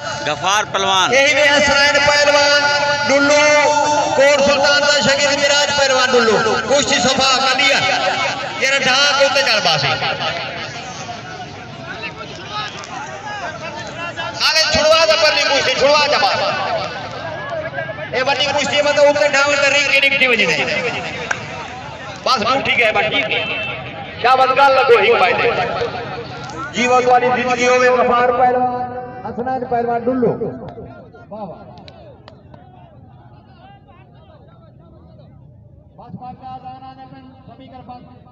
گفار پلوان یہی بھی حسنین پلوان ڈلو، کور سلطان تا شگید مراج پلوان ڈلو۔ کچھ تھی صفحہ کا دیا یہ ڈھاں کے تے چل باسی آگے چھڑوا جا پرلی تھی چھڑوا جا باس اے بڑی کچھ تھی مطلب اوتے ڈھاوے تے ری کی نکٹی وجہ نہیں بس ٹھیک ہے بس شاہ بدگال لگو ہی پائے دے جیوہ دوالی زندگی میں گفار پلوان حسنا پہلوان ڈلو۔ بس بات کا آزان آنے پر سبھی کر بات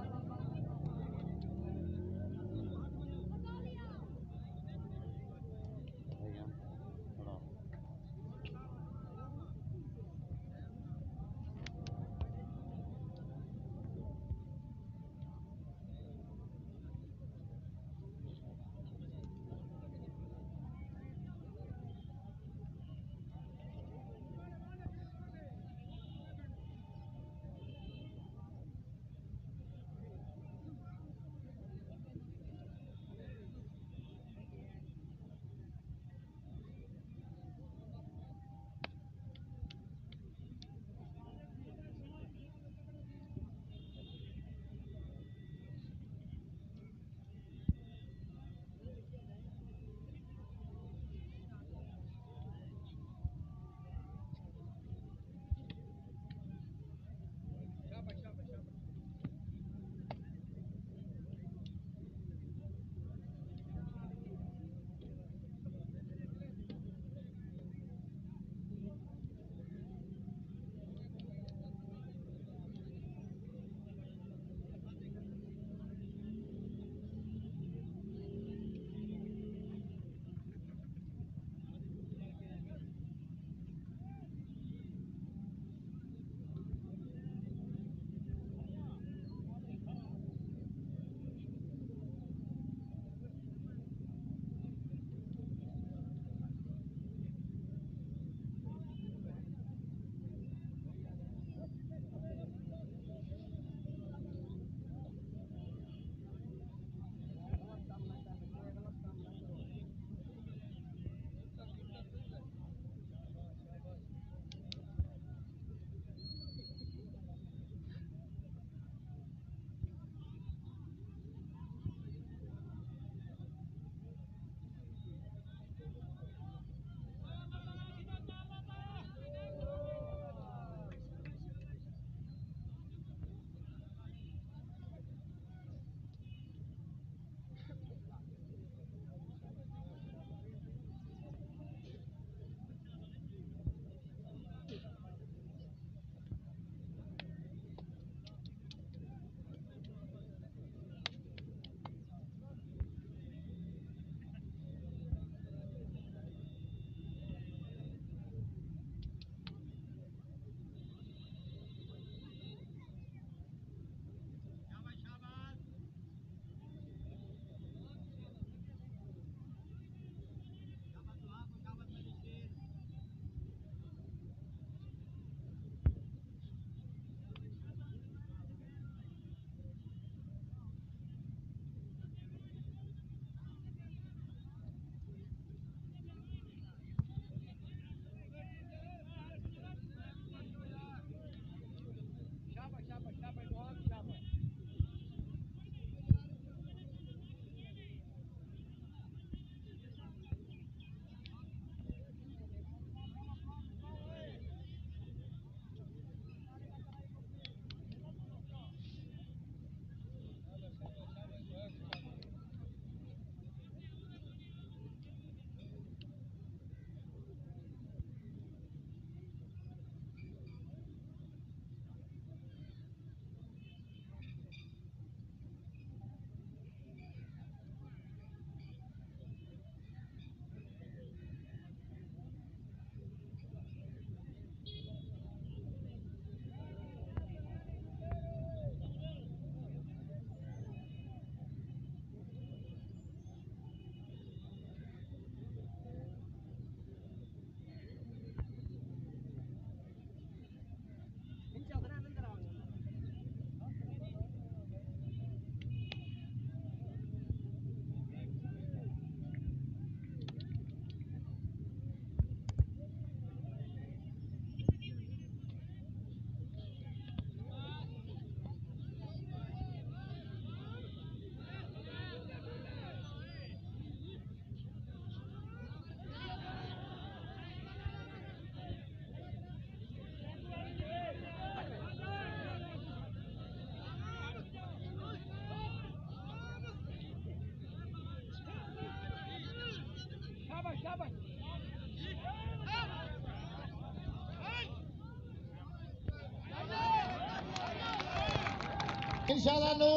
انشاءاللہ نو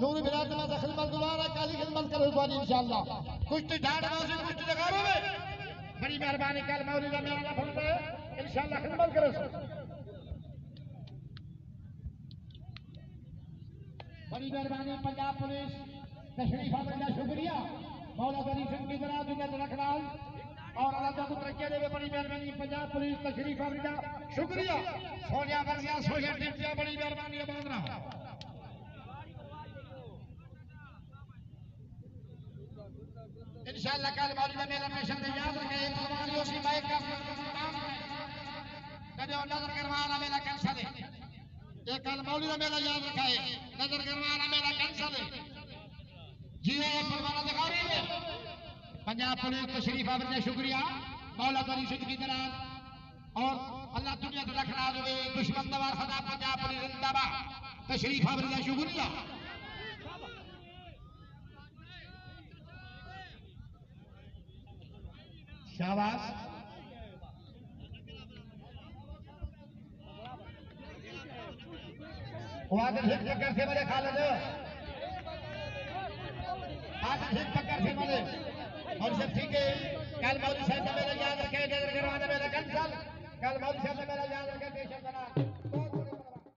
نور بلاد ما خدمت دوبارہ کالی خدمت کرو تو انشاءاللہ۔ کچھ ڈھاڑ موسی کچھ لگاو میں بڑی مہربانی کل مولوی کا میرا فرض ہے انشاءاللہ خدمت کرو سو بڑی مہربانی پنجاب پولیس۔ تشریف آنے کا شکریہ۔ مولا غنی سنگھ کی طرح دنیا رکھنا اور اللہ تعالیٰ کو ترقی دے بڑی مہربانی پنجاب پولیس، تشریف آنے کا شکریہ۔ سونیا ورزیا سوشل ڈیوٹیا بڑی مہربانی آباد رہا۔ انشاءاللہ کل موجودہ میرا پیشن دے یاد رکھے پروانیوں سی بائک کا کدے اور نظر کروانا میرا کنسا دے یہ کل موجودہ میرا یاد رکھے نظر کروانا میرا کنسا دے جی ہاں، یہ پروانہ دکھا رہی ہے پنجاب پولیس تشریف آور کا شکریہ۔ مولا کری سنگھ کی اور اللہ دنیا تو رکھنا دے، دشمن دوار خدا پنجاب پولیس زندہ باد۔ تشریف آور کا شکریہ۔ شاباش وہاں سے ٹھیک چکر سے مجھے کھا لے آج ٹھیک چکر سے مجھے اور سب ٹھیک ہے، کل مودی صاحب نے میرا یاد رکھے نظر کل مودی صاحب نے میرا یاد رکھے